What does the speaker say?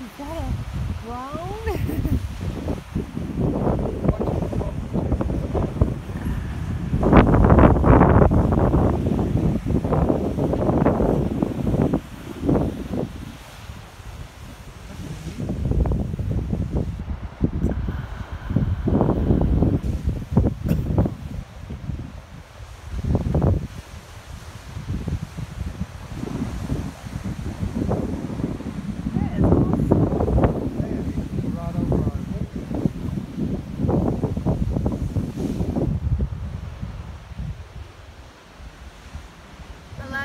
is that a drone?